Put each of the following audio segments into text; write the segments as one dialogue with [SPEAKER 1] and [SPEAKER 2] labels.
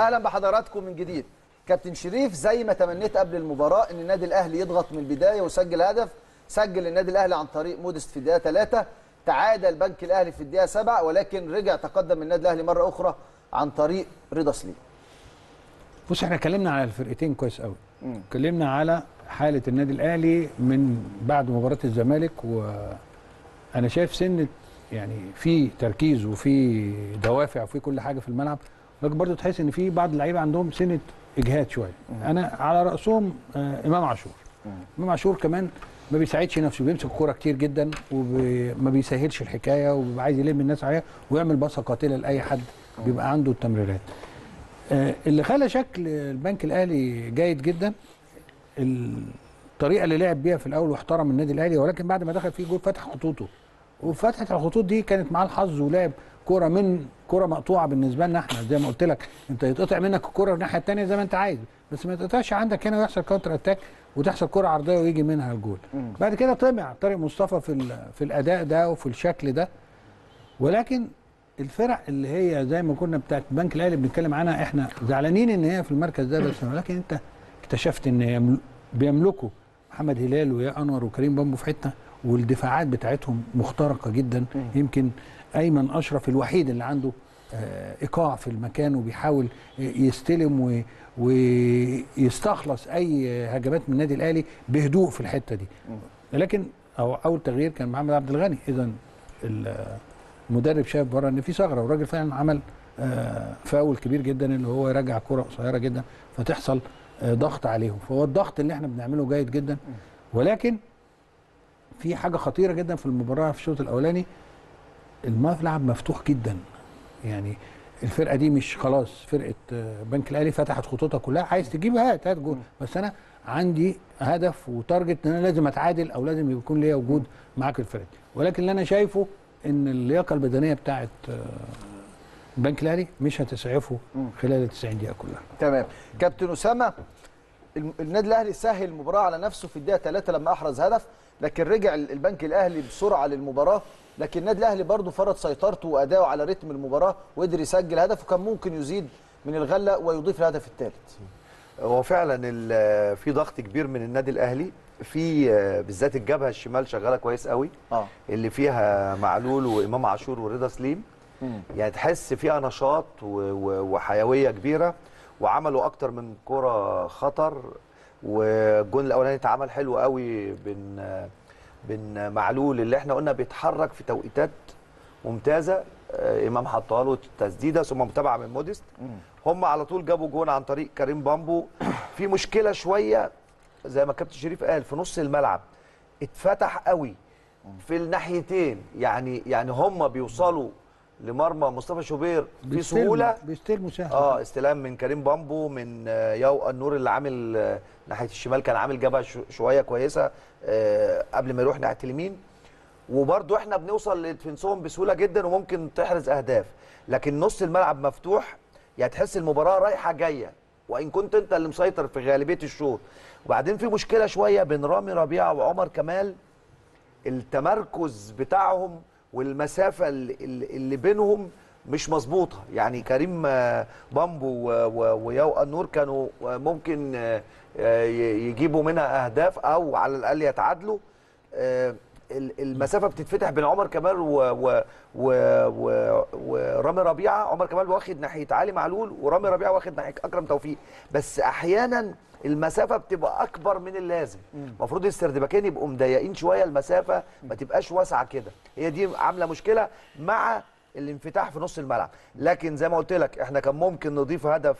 [SPEAKER 1] أهلا بحضراتكم من جديد. كابتن شريف زي ما تمنيت قبل المباراة إن النادي الأهلي يضغط من البداية ويسجل هدف سجل النادي الأهلي عن طريق مودست في الدقيقة 3 تعادل البنك الأهلي في الدقيقة 7 ولكن رجع تقدم النادي الأهلي مرة أخرى عن طريق رضا سليم.
[SPEAKER 2] بص إحنا اتكلمنا على الفرقتين كويس قوي اتكلمنا على حالة النادي الأهلي من بعد مباراة الزمالك وأنا شايف سنة يعني في تركيز وفي دوافع وفي كل حاجة في الملعب. لكن برضه تحس إن في بعض اللعيبة عندهم سنة إجهاد شوية. أنا على رأسهم آه إمام عاشور. إمام عاشور كمان ما بيساعدش نفسه بيمسك الكورة كتير جدا وما بيسهلش الحكاية وبيبقى عايز يلم الناس عليها ويعمل باصه قاتلة لأي حد بيبقى عنده التمريرات. آه اللي خلى شكل البنك الأهلي جيد جدا الطريقة اللي لعب بيها في الأول واحترم النادي الأهلي ولكن بعد ما دخل فيه جول فتح خطوطه. وفتحة الخطوط دي كانت معاه الحظ ولعب كوره من كوره مقطوعة بالنسبة لنا إحنا زي ما قلت لك انت يتقطع منك الكوره الناحية الثانية زي ما انت عايز بس ما يتقطعش عندك هنا ويحصل counter attack وتحصل كوره عرضية ويجي منها الجول. بعد كده طمع طارق مصطفى في في الأداء ده وفي الشكل ده. ولكن الفرق اللي هي زي ما كنا بتاعت البنك الأهلي بنتكلم عنها إحنا زعلانين ان هي في المركز ده بس ولكن انت اكتشفت ان بيملكوا محمد هلال ويا أنور وكريم بامبو في حتة والدفاعات بتاعتهم مخترقة جدا. يمكن أيمن أشرف الوحيد اللي عنده إيقاع في المكان وبيحاول يستلم ويستخلص أي هجمات من النادي الأهلي بهدوء في الحتة دي. لكن أو أول تغيير كان محمد عبد الغني. اذا المدرب شاف بره إن في ثغرة والراجل فعلا عمل فاول كبير جدا اللي هو يرجع كرة قصيرة جدا فتحصل ضغط عليهم. فهو الضغط اللي إحنا بنعمله جيد جدا. ولكن في حاجة خطيرة جدا في المباراة في الشوط الأولاني. الملعب مفتوح جدا. يعني الفرقة دي مش خلاص فرقة بنك الأهلي فتحت خطوطها كلها عايز تجيب هات هات جول بس أنا عندي هدف وتارجت إن أنا لازم أتعادل أو لازم يكون ليا وجود معاك الفرقة ولكن اللي أنا شايفه إن اللياقة البدنية بتاعت البنك الأهلي مش هتسعفه خلال ال 90 دقيقة كلها.
[SPEAKER 1] تمام. كابتن أسامة النادي الأهلي سهل المباراة على نفسه في الدقيقة 3 لما أحرز هدف لكن رجع البنك الأهلي بسرعة للمباراة لكن النادي الأهلي برضه فرض سيطرته وأداؤه على رتم المباراة وقدر يسجل هدف وكان ممكن يزيد من الغلة ويضيف الهدف الثالث
[SPEAKER 3] هو فعلا في ضغط كبير من النادي الأهلي في بالذات الجبهة الشمال شغالة كويس قوي
[SPEAKER 1] آه.
[SPEAKER 3] اللي فيها معلول وإمام عاشور ورضا سليم.
[SPEAKER 1] مم.
[SPEAKER 3] يعني تحس فيها نشاط وحيوية كبيرة. وعملوا أكتر من كرة خطر والجون الأولاني اتعمل حلو قوي بين بين معلول اللي إحنا قلنا بيتحرك في توقيتات ممتازة إمام حطها له تسديدة ثم متابعة من موديست هم على طول جابوا جون عن طريق كريم بامبو. في مشكلة شوية زي ما كابتن شريف قال في نص الملعب اتفتح قوي في الناحيتين. يعني يعني هم بيوصلوا لمرمى مصطفى شوبير بسهوله
[SPEAKER 2] بيستلموا سهل.
[SPEAKER 3] آه استلام من كريم بامبو من يو النور اللي عامل ناحية الشمال كان عامل جبهة شوية كويسة آه قبل ما يروح ناحية اليمين. وبرده إحنا بنوصل لديفنسهم بسهولة جدا وممكن تحرز أهداف. لكن نص الملعب مفتوح يعني تحس المباراة رايحة جاية. وإن كنت أنت اللي مسيطر في غالبية الشوط. وبعدين في مشكلة شوية بين رامي ربيعة وعمر كمال. التمركز بتاعهم والمسافة اللي, بينهم مش مظبوطة. يعني كريم بامبو وياو النور كانوا ممكن يجيبوا منها أهداف أو على الأقل يتعادلوا. المسافة بتتفتح بين عمر كمال ورامي ربيعة. عمر كمال واخد ناحية علي معلول ورامي ربيعة واخد ناحية أكرم توفيق. بس أحيانا المسافة بتبقى أكبر من اللازم. المفروض السردباكين يبقوا مضيقين شوية المسافة ما تبقاش واسعة كده. هي دي عاملة مشكلة مع الانفتاح في نص الملعب. لكن زي ما قلت لك إحنا كان ممكن نضيف هدف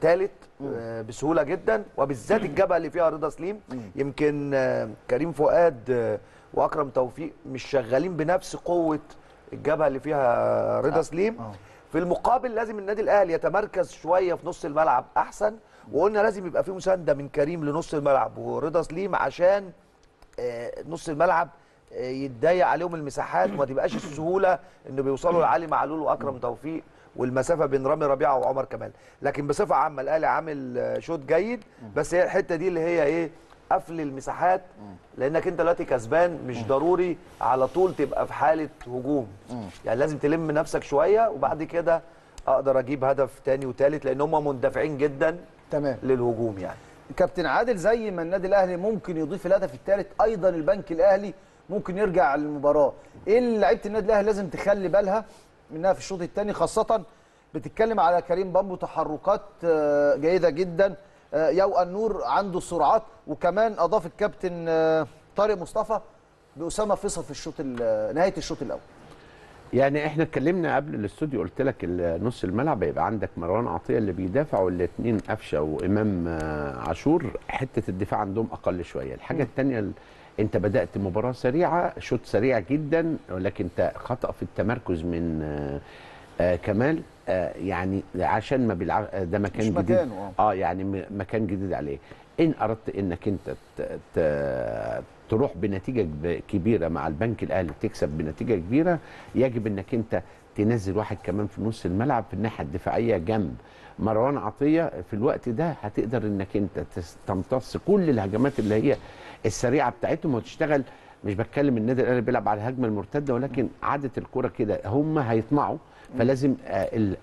[SPEAKER 3] ثالث آه بسهولة جدا وبالذات الجبهة اللي فيها رضا سليم. يمكن آه كريم فؤاد آه وأكرم توفيق مش شغالين بنفس قوة الجبهة اللي فيها رضا سليم. في المقابل لازم النادي الأهلي يتمركز شوية في نص الملعب أحسن. وقلنا لازم يبقى في مساندة من كريم لنص الملعب ورضا سليم عشان نص الملعب يتضيق عليهم المساحات. وما تبقاش السهولة إنه بيوصلوا لعلي معلول وأكرم توفيق. والمسافة بين رامي ربيعة وعمر كمال. لكن بصفة عامة الأهلي عامل شوط جيد بس هي الحتة دي اللي هي إيه؟ قفل المساحات. لأنك أنت دلوقتي كسبان مش ضروري على طول تبقى في حالة هجوم. يعني لازم تلم نفسك شوية وبعد كده أقدر أجيب هدف تاني وتالت لأن هم مندفعين جدا
[SPEAKER 1] تمام.
[SPEAKER 3] للهجوم يعني.
[SPEAKER 1] كابتن عادل زي ما النادي الأهلي ممكن يضيف الهدف الثالث أيضا البنك الأهلي ممكن يرجع للمباراة. إيه اللي لعيبة النادي الأهلي لازم تخلي بالها؟ منها في الشوط الثاني خاصة بتتكلم على كريم بامبو تحركات آه، جيدة جدا آه، يو النور عنده سرعات وكمان أضاف الكابتن آه، طارق مصطفى بأسامة فيصل في الشوط ال- نهاية الشوط الأول.
[SPEAKER 4] يعني إحنا اتكلمنا قبل الاستوديو قلت لك نص الملعب هيبقى عندك مروان عطية اللي بيدافع والاثنين قفشة وإمام عاشور. حتة الدفاع عندهم أقل شوية. الحاجة الثانية انت بدأت مباراة سريعة شوط سريع جدا ولكن انت خطأ في التمركز من آه، آه كمال آه يعني عشان ما بيلعب آه، ده مكان
[SPEAKER 1] مش
[SPEAKER 4] جديد
[SPEAKER 1] مكانه، آه.
[SPEAKER 4] آه يعني م- مكان جديد عليه إن أردت إنك أنت تروح بنتيجة كب- كبيرة مع البنك الأهلي تكسب بنتيجة كبيرة يجب إنك أنت تنزل واحد كمان في نص الملعب في الناحية الدفاعية جنب مروان عطية في الوقت ده هتقدر إنك أنت تمتص كل الهجمات اللي هي السريعة بتاعتهم وتشتغل. مش بتكلم النادي الأهلي بيلعب على الهجمة المرتدة ولكن عاده الكره كده هم هيطمعوا. فلازم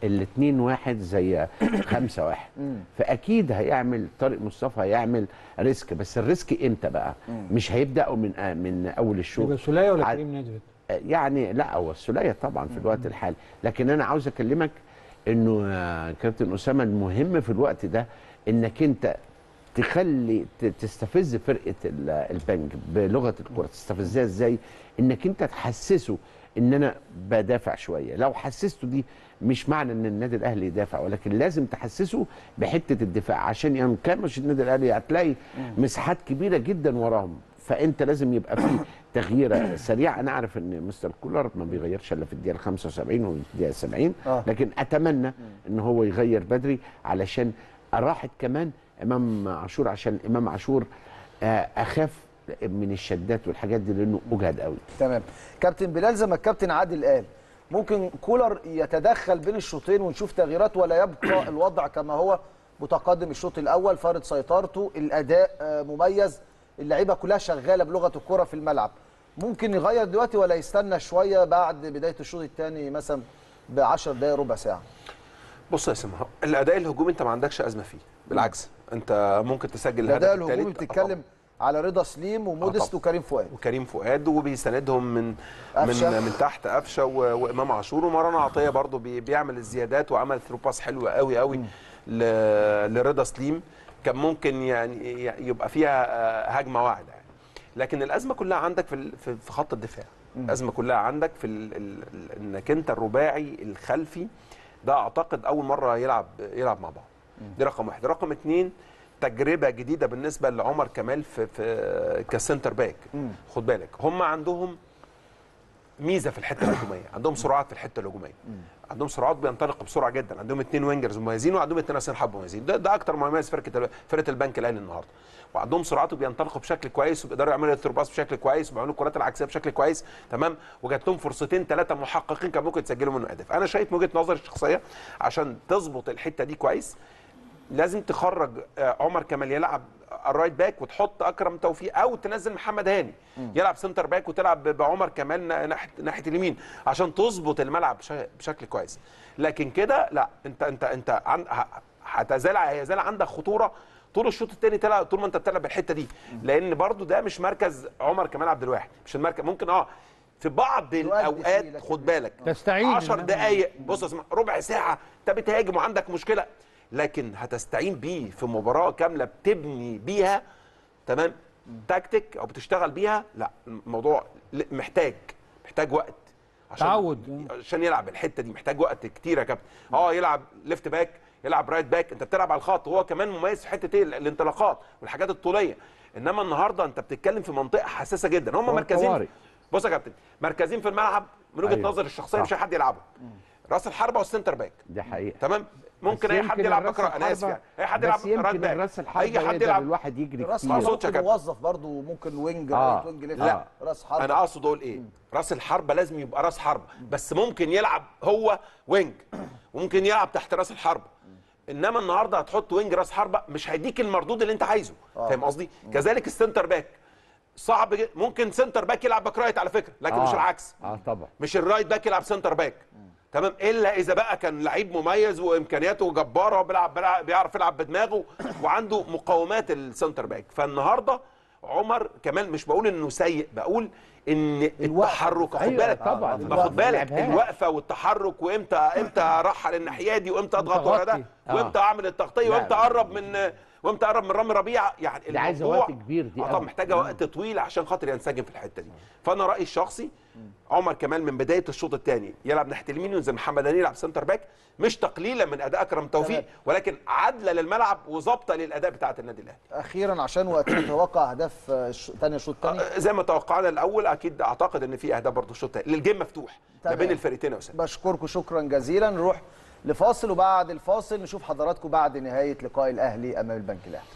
[SPEAKER 4] الاثنين واحد زي خمسة واحد. فأكيد هيعمل طارق مصطفى هيعمل risk. بس ال risk إمتى بقى؟ مش هيبدأوا من آه من أول الشوط.
[SPEAKER 2] يبقى سولية ولا كريم نيدفيد
[SPEAKER 4] يعني لا هو السوليه طبعا في الوقت الحالي. لكن أنا عاوز أكلمك إنه يا كابتن أسامة المهم في الوقت ده إنك أنت تخلي تستفز فرقة ال- البنك بلغة الكرة. تستفزها إزاي؟ إنك أنت تحسسه إن أنا بدافع شوية. لو حسسته دي مش معنى إن النادي الأهلي يدافع ولكن لازم تحسسه بحتة الدفاع. عشان يعني كان مش النادي الأهلي هتلاقي مساحات كبيرة جدا وراهم. فأنت لازم يبقى في تغييره سريعه أنا عارف إن مستر كولر ما بيغيرش إلا في الدقيقة 75 وفي الدقيقة 70
[SPEAKER 1] آه.
[SPEAKER 4] لكن أتمنى إن هو يغير بدري علشان راحت كمان إمام عاشور عشان إمام عاشور آه، أخاف من الشدات والحاجات دي لأنه أجهد قوي.
[SPEAKER 1] تمام. كابتن بلال زي ما الكابتن عادل قال ممكن كولر يتدخل بين الشوطين ونشوف تغييرات ولا يبقى الوضع كما هو متقدم الشوط الأول. فارض سيطرته الأداء آه، مميز. اللعيبة كلها شغالة بلغة الكره في الملعب. ممكن يغير دلوقتي ولا يستنى شوية بعد بداية الشوط الثاني مثلا ب 10 دقائق ربع ساعة؟
[SPEAKER 5] بص يا سماح الأداء الهجومي أنت ما عندكش أزمة فيه بالعكس. أنت ممكن تسجل الهدف
[SPEAKER 1] الأداء الهجومي. بتتكلم على رضا سليم ومودست
[SPEAKER 5] طبعا.
[SPEAKER 1] وكريم فؤاد.
[SPEAKER 5] وكريم فؤاد وبيساندهم من
[SPEAKER 1] قفشة.
[SPEAKER 5] من من تحت قفشة وإمام عاشور. ومروان عطية برضو بي بيعمل الزيادات وعمل through pass حلو قوي قوي لرضا سليم. كان ممكن يعني يبقى فيها آه، هجمة واحدة يعني. لكن الأزمة كلها عندك في في خط الدفاع. الأزمة كلها عندك في ال ال ال إنك أنت الرباعي الخلفي ده أعتقد أول مرة يلعب يلعب مع بعض. دي رقم واحد. رقم اتنين تجربة جديدة بالنسبة لعمر كمال في في ك centre back. خد بالك هم عندهم ميزة في الحتة الهجومية. عندهم سرعات في الحتة الهجومية. عندهم سرعات بينطلقوا بسرعة جدا. عندهم اثنين wingers مميزين وعندهم اثنين راسين حرب مميزين. ده, ده أكتر ما يميز فرقة فرقة البنك الأهلي النهارده. وعندهم سرعات وبينطلقوا بشكل كويس وبيقدروا يعملوا ال through pass بشكل كويس وبيعملوا الكرات العكسية بشكل كويس. تمام؟ وجات لهم فرصتين ثلاثة محققين كان ممكن يسجلوا منه اهداف أنا شايف من وجهة نظري الشخصية عشان تظبط الحتة دي كويس لازم تخرج آه، عمر كمال يلعب ال right back وتحط أكرم توفيق أو تنزل محمد هاني. يلعب centre back وتلعب بعمر كمال نا- ناحيه ناحية اليمين عشان تظبط الملعب بش- بشكل كويس. لكن كده لا انت انت أنت عن ه- هتزال هيزال عندك خطورة طول الشوط الثاني تلعب طول ما أنت بتلعب الحته دي. لأن برضو ده مش مركز عمر كمال عبد الواحد. مش المركز ممكن آه في بعض
[SPEAKER 1] الأوقات
[SPEAKER 5] خد بالك.
[SPEAKER 2] تستعين
[SPEAKER 5] 10
[SPEAKER 2] إنما-
[SPEAKER 5] دقائق بص اسمع ربع ساعة أنت بتهاجم وعندك مشكلة. لكن هتستعين بيه في مباراة كاملة بتبني بيها تمام تكتيك أو بتشتغل بيها لا الموضوع محتاج محتاج وقت عشان
[SPEAKER 2] تعود.
[SPEAKER 5] عشان يلعب الحتة دي محتاج وقت كتير يا كابتن آه يلعب left back يلعب right back أنت بتلعب على الخط وهو كمان مميز في حتة إيه الانطلاقات والحاجات الطولية إنما النهارده أنت بتتكلم في منطقة حساسة جدا هم مركزين. بص يا كابتن مركزين في الملعب من وجهة
[SPEAKER 4] أيوة.
[SPEAKER 5] نظري
[SPEAKER 4] الشخصية.
[SPEAKER 5] مش حد يلعبه رأس الحربة والسنتر باك
[SPEAKER 4] دي حقيقة.
[SPEAKER 5] تمام؟ ممكن أي حد
[SPEAKER 4] يمكن
[SPEAKER 5] يلعب بكرة. أنا
[SPEAKER 4] آسف
[SPEAKER 5] يعني. أي حد يلعب
[SPEAKER 4] يمكن
[SPEAKER 5] باك.
[SPEAKER 4] الراس الحربة
[SPEAKER 5] أي حد يلعب
[SPEAKER 4] الواحد يجري
[SPEAKER 1] رأس
[SPEAKER 5] حربة.
[SPEAKER 1] موظف برضه ممكن وينج
[SPEAKER 4] آه.
[SPEAKER 1] رايت وينج ليفت.
[SPEAKER 5] لا.
[SPEAKER 1] رأس حربة.
[SPEAKER 5] أنا أقصد أقول إيه؟ رأس الحربة لازم يبقى رأس حربة. بس ممكن يلعب هو وينج. وممكن يلعب تحت رأس الحربة. إنما النهارده هتحط wing رأس حربة مش هيديك المردود اللي أنت عايزه. فاهم قصدي؟ كذلك ال centre back صعب جدا ممكن centre back يلعب back right على فكرة لكن
[SPEAKER 4] آه.
[SPEAKER 5] مش العكس.
[SPEAKER 4] آه طبعا.
[SPEAKER 5] مش ال right back يلعب centre back تمام إلا إذا بقى كان لعيب مميز وإمكانياته جبارة وبيلعب بيلعب- بيعرف يلعب بدماغه وعنده مقومات ال centre back فالنهاردة عمر كمال مش بقول إنه سيء بقول إن التحرك خد
[SPEAKER 4] أيوة
[SPEAKER 5] بالك
[SPEAKER 4] طبعاً.
[SPEAKER 5] خد بالك. الوقفة والتحرك وامتى إمتى ارحل الناحيه دي وإمتى اضغط ورا ده.
[SPEAKER 4] آه.
[SPEAKER 5] وإمتى اعمل التغطية
[SPEAKER 4] وإمتى.
[SPEAKER 5] اقرب من وإمتى اقرب من رامي ربيعة يعني الموضوع-
[SPEAKER 4] وقت كبير دي
[SPEAKER 5] آه طبعا. محتاجة وقت طويل عشان خاطر ينسجم في الحتة دي فأنا رأيي الشخصي عمر كمال من بداية الشوط الثاني يلعب ناحية اليمين وينزل محمد هاني يلعب centre back مش تقليلا من أداء أكرم توفيق. ولكن عدله للملعب وظابطه للأداء بتاعة النادي الأهلي.
[SPEAKER 1] أخيرا عشان وقتنا نتوقع أهداف آه، الش- تاني الشوط الثاني.
[SPEAKER 5] آه، زي ما توقعنا الأول أكيد أعتقد إن في أهداف برضه الشوط الثاني الجيم مفتوح ما. بين الفرقتين يا اسامه
[SPEAKER 1] بشكركم شكرا جزيلا. نروح لفاصل وبعد الفاصل نشوف حضراتكم بعد نهاية لقاء الأهلي أمام البنك الأهلي.